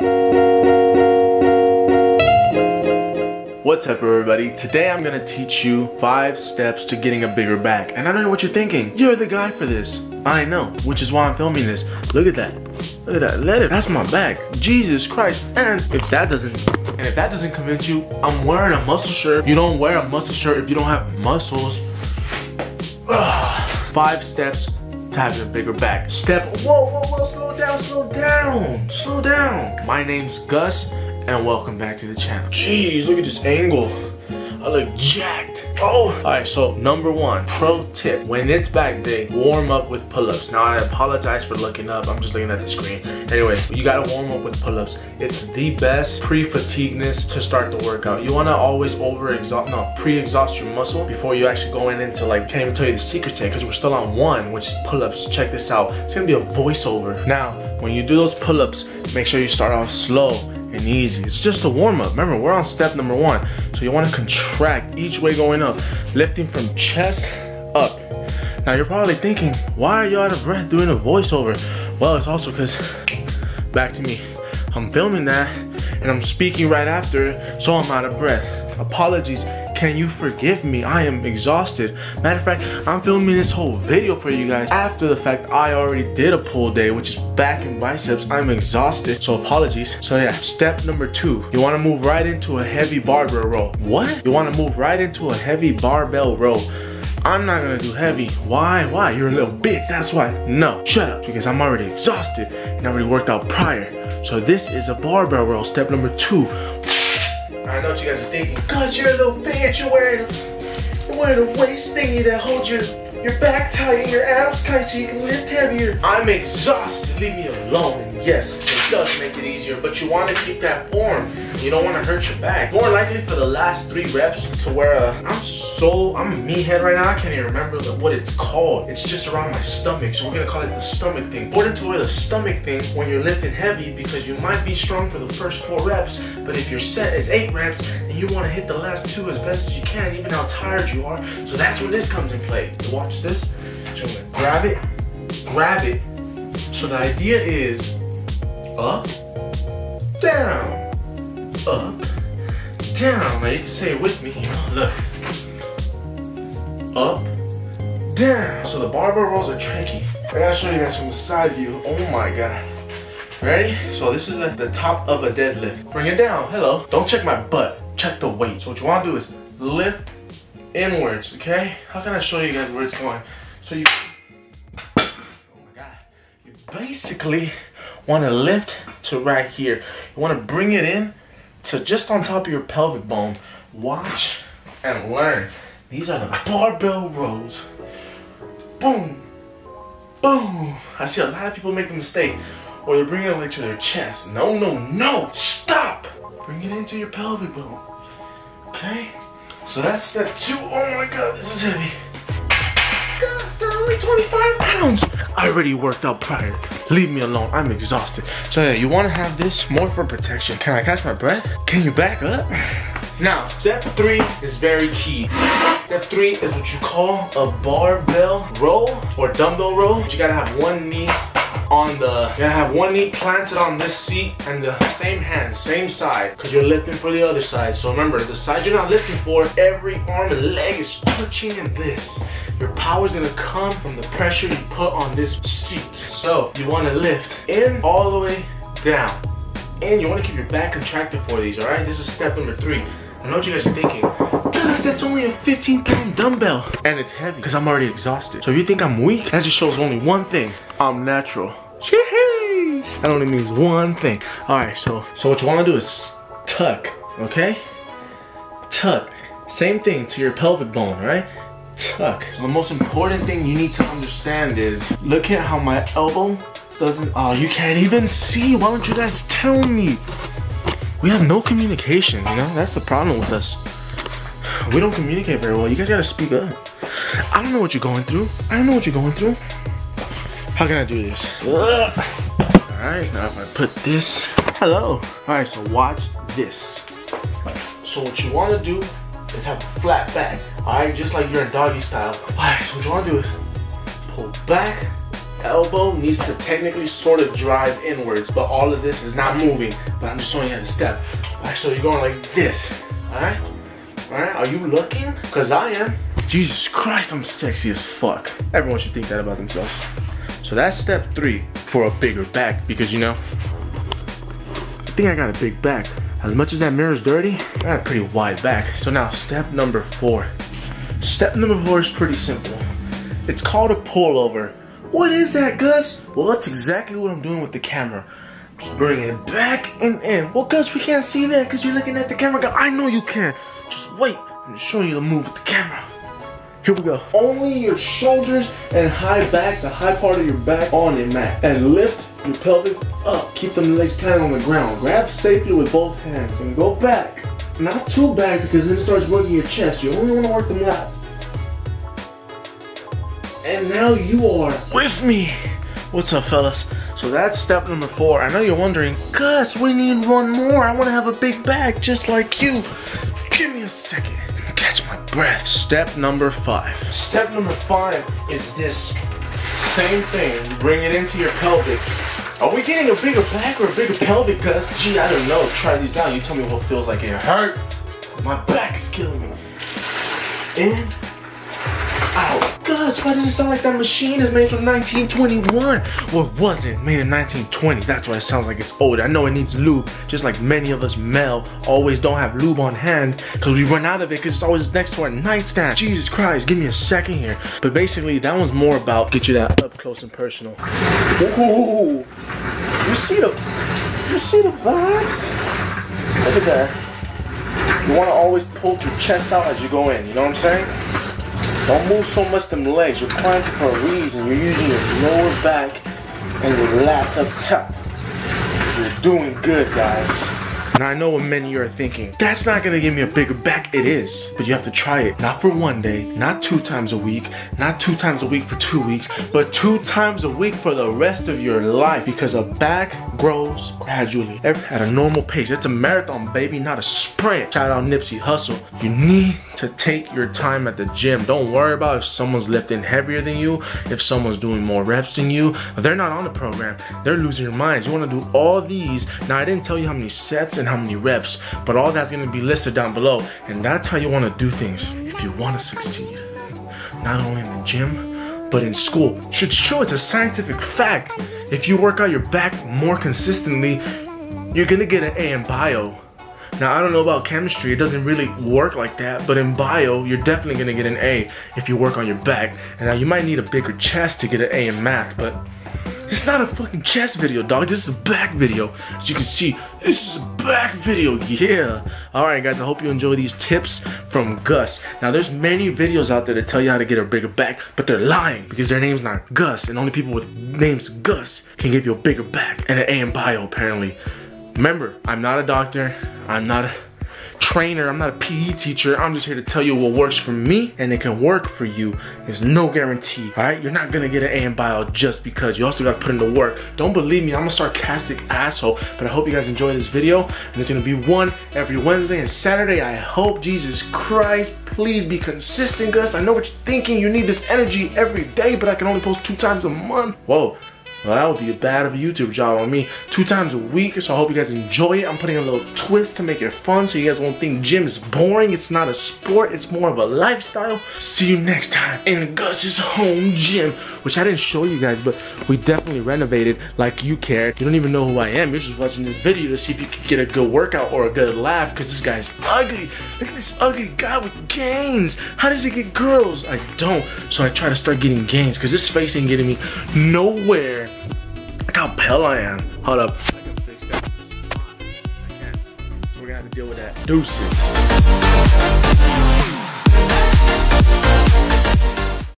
What's up everybody? Today I'm gonna teach you five steps to getting a bigger back. And I don't know what you're thinking. You're the guy for this. I know, which is why I'm filming this. Look at that. Look at that letter. That's my back. Jesus Christ. And if that doesn't and if that doesn't convince you, I'm wearing a muscle shirt. You don't wear a muscle shirt if you don't have muscles. Ugh. Five steps having a bigger back. Step, whoa, whoa, whoa, slow down, slow down, slow down. My name's Gus and welcome back to the channel. Jeez, look at this angle. I look jacked. Oh, all right, so number one, pro tip. When it's back day, warm up with pull-ups. Now, I apologize for looking up. I'm just looking at the screen. Anyways, you gotta warm up with pull-ups. It's the best pre-fatigueness to start the workout. You wanna always over-exhaust, no, pre-exhaust your muscle before you actually go in into like, can't even tell you the secret yet because we're still on one, which is pull-ups. Check this out. It's gonna be a voiceover. Now, when you do those pull-ups, make sure you start off slow and easy. It's just a warm up. Remember, we're on step number one. So you wanna contract each way going up, lifting from chest up. Now you're probably thinking, why are you out of breath doing a voiceover? Well, it's also because, back to me, I'm filming that and I'm speaking right after, so I'm out of breath. Apologies can you forgive me? I am exhausted. Matter of fact, I'm filming this whole video for you guys after the fact I already did a pull day, which is back and biceps. I'm exhausted, so apologies. So yeah, step number two, you wanna move right into a heavy barbell row. What? You wanna move right into a heavy barbell row. I'm not gonna do heavy. Why? Why? You're a little bitch, that's why. No, shut up, because I'm already exhausted and I already worked out prior. So this is a barbell row, step number two. I know what you guys are thinking. Cause you're a little bitch, you're wearing, you're wearing a waist thingy that holds your, your back tight and your abs tight so you can lift heavier. I'm exhausted, leave me alone. Yes, it does make it easier, but you wanna keep that form. You don't wanna hurt your back. More likely for the last three reps to where uh, I'm so, I'm a meathead right now, I can't even remember the, what it's called. It's just around my stomach, so we're gonna call it the stomach thing. Important to wear the stomach thing when you're lifting heavy because you might be strong for the first four reps, but if your set is eight reps, and you wanna hit the last two as best as you can, even how tired you are. So that's when this comes in play. watch this. So grab it, grab it. So the idea is up, down, up, down. Now you can say it with me. Look. Up, down. So the barbell rows are tricky. I gotta show you guys from the side view. Oh my god. Ready? So this is the, the top of a deadlift. Bring it down. Hello. Don't check my butt. Check the weight. So what you wanna do is lift inwards, okay? How can I show you guys where it's going? So you, oh my god. You basically wanna lift to right here. You wanna bring it in to just on top of your pelvic bone. Watch and learn. These are the barbell rows. Boom, boom. I see a lot of people make the mistake or they're bringing it like to their chest. No, no, no, stop. Bring it into your pelvic bone, okay? So that's step two. Oh my God, this is heavy. Only 25 pounds. I already worked out prior. Leave me alone, I'm exhausted. So yeah, you wanna have this more for protection. Can I catch my breath? Can you back up? Now, step three is very key. Step three is what you call a barbell row or dumbbell row. You gotta have one knee on the, you have one knee planted on this seat and the same hand, same side, because you're lifting for the other side. So remember, the side you're not lifting for, every arm and leg is touching in this. Your power is gonna come from the pressure you put on this seat. So you wanna lift in all the way down. And you wanna keep your back contracted for these, all right? This is step number three. I know what you guys are thinking. Guys, that's only a 15 pound dumbbell. And it's heavy because I'm already exhausted. So if you think I'm weak, that just shows only one thing. I'm natural. That only means one thing. All right, so, so what you wanna do is tuck, okay? Tuck. Same thing to your pelvic bone, right? Tuck. So the most important thing you need to understand is, look at how my elbow doesn't, oh, you can't even see. Why don't you guys tell me? We have no communication, you know? That's the problem with us. We don't communicate very well. You guys gotta speak up. I don't know what you're going through. I don't know what you're going through. How can I do this? All right, now if I put this, hello. All right, so watch this. So what you wanna do is have a flat back. All right, just like you're in doggy style. All right, so what you wanna do is pull back elbow needs to technically sort of drive inwards, but all of this is not moving. But I'm just showing you how to step. Actually, you're going like this, all right? All right, are you looking? Cause I am. Jesus Christ, I'm sexy as fuck. Everyone should think that about themselves. So that's step three for a bigger back because you know, I think I got a big back. As much as that mirror's dirty, I got a pretty wide back. So now step number four. Step number four is pretty simple. It's called a pullover. What is that, Gus? Well, that's exactly what I'm doing with the camera. Just bringing it back and in. Well, Gus, we can't see that because you're looking at the camera. I know you can. Just wait. I'm showing you the move with the camera. Here we go. Only your shoulders and high back, the high part of your back on it, mat. And lift your pelvic up. Keep them legs planted on the ground. Grab safely with both hands and go back. Not too back because then it starts working your chest. You only want to work the lats. And now you are with me. What's up, fellas? So that's step number four. I know you're wondering, Gus, we need one more. I want to have a big back just like you. Give me a second. Breath. Step number five. Step number five is this same thing. Bring it into your pelvic. Are we getting a bigger back or a bigger pelvic, Gus? Gee, I don't know. Try these out. You tell me what feels like it hurts. My back is killing me. In Ow. Gus, why does it sound like that machine is made from 1921? Well, it wasn't. Made in 1920. That's why it sounds like it's old. I know it needs lube, just like many of us male always don't have lube on hand because we run out of it because it's always next to our nightstand. Jesus Christ, give me a second here. But basically, that one's more about get you that up close and personal. Ooh, you see the, you see the vibes? Look at that. You want to always pull your chest out as you go in. You know what I'm saying? Don't move so much them legs. You're planting for a reason. You're using your lower back and your lats up top. You're doing good, guys. Now I know what many of you are thinking, that's not gonna give me a bigger back. It is, but you have to try it. Not for one day, not two times a week, not two times a week for two weeks, but two times a week for the rest of your life because a back grows gradually at a normal pace. It's a marathon, baby, not a sprint. Shout out Nipsey Hussle. You need to take your time at the gym. Don't worry about if someone's lifting heavier than you, if someone's doing more reps than you. They're not on the program. They're losing your minds. You wanna do all these. Now I didn't tell you how many sets and how many reps, but all that's gonna be listed down below. And that's how you wanna do things if you wanna succeed. Not only in the gym, but in school. It's true, it's a scientific fact. If you work out your back more consistently, you're gonna get an A in bio. Now, I don't know about chemistry, it doesn't really work like that, but in bio, you're definitely gonna get an A if you work on your back. And now you might need a bigger chest to get an A in math, but it's not a fucking chest video, dog. This is a back video. As you can see, this is a back video, yeah. Alright guys, I hope you enjoy these tips from Gus. Now there's many videos out there that tell you how to get a bigger back, but they're lying because their name's not Gus. And only people with names Gus can give you a bigger back and an A in bio apparently. Remember, I'm not a doctor. I'm not a trainer, I'm not a PE teacher. I'm just here to tell you what works for me and it can work for you. There's no guarantee, all right? You're not gonna get an A in bio just because. You also gotta put in the work. Don't believe me, I'm a sarcastic asshole, but I hope you guys enjoy this video and it's gonna be one every Wednesday and Saturday. I hope, Jesus Christ, please be consistent, Gus. I know what you're thinking. You need this energy every day, but I can only post two times a month. Whoa. Well, that would be a bad of a YouTube job on me. Two times a week, so I hope you guys enjoy it. I'm putting a little twist to make it fun so you guys won't think gym is boring. It's not a sport, it's more of a lifestyle. See you next time in Gus's home gym, which I didn't show you guys, but we definitely renovated like you cared. You don't even know who I am. You're just watching this video to see if you can get a good workout or a good laugh because this guy's ugly. Look at this ugly guy with gains. How does he get girls? I don't. So I try to start getting gains because this face ain't getting me nowhere here. Look how pale I am. Hold up. I can fix that. I can. So we're gonna have to deal with that. Deuces.